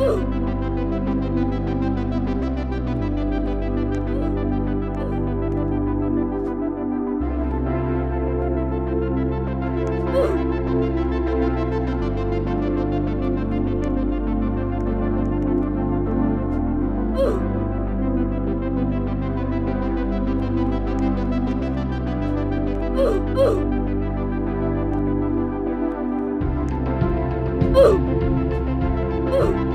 Woo! Woo!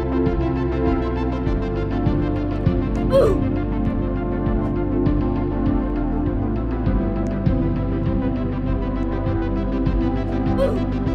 Ooh.